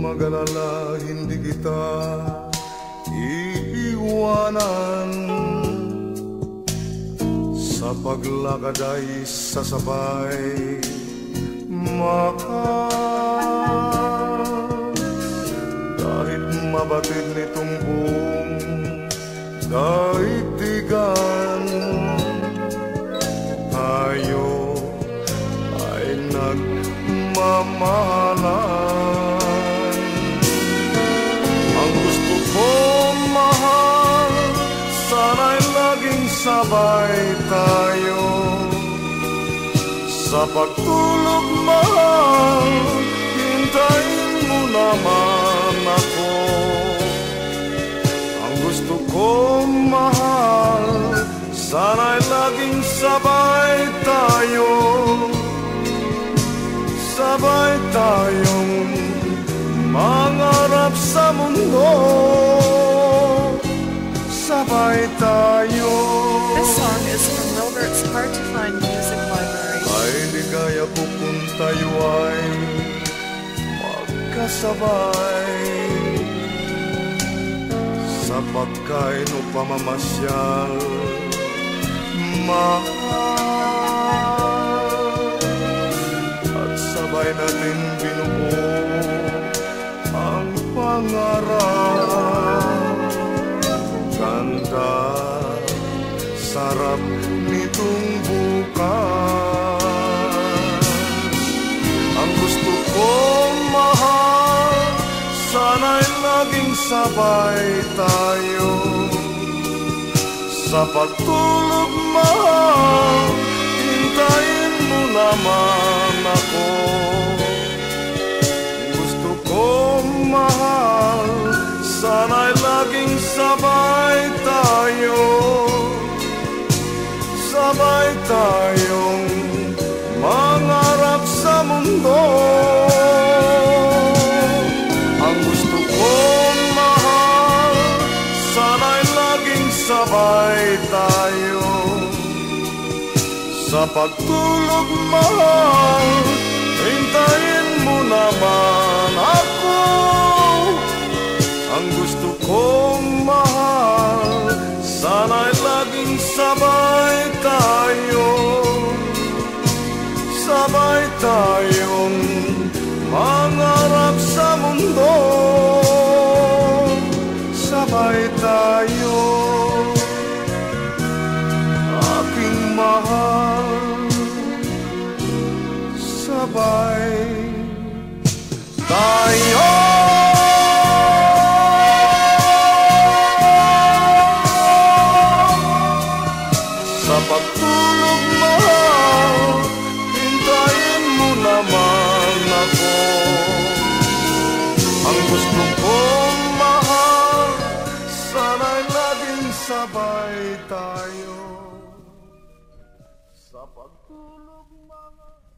mag-alala, hindi kita iiwanan. Sa paglakad ay sasabay mahal Kahit mabatid nitong buong daigdigan Tayo ay nagmamahalan Sana'y laging sabay tayo. Sa pagtulog mahal Hintayin mo naman ako. Ang gusto ko mahal Sana'y laging sabay tayo. Sabay tayong mangarap sa mundo Sabay tayo. This song is from Milbert's Hard to Find Music Library. Ay ligaya ko kung tayo ay magkasabay. Sa pagkain o pamamasyal. Mahal. At sabay natin binubuo nitong bukas. Ang gusto ko mahal Sana'y laging sabay tayo. Sa pagtulog mahal Hintayin mo naman ako. Gusto ko mahal Sana'y tayong mangarap sa mundo. Ang gusto ko mahal Sana'y laging sabay tayo. Sa pagtulog mahal Hintayin mo naman ako. Ang gusto kong mahal Sana'y laging sabay Sabay. Tayo! Sa pagtulog mahal Hintayin mo naman ako. Ang gusto kong mahal Sana'y laging sabay tayo. Sa pagtulog mga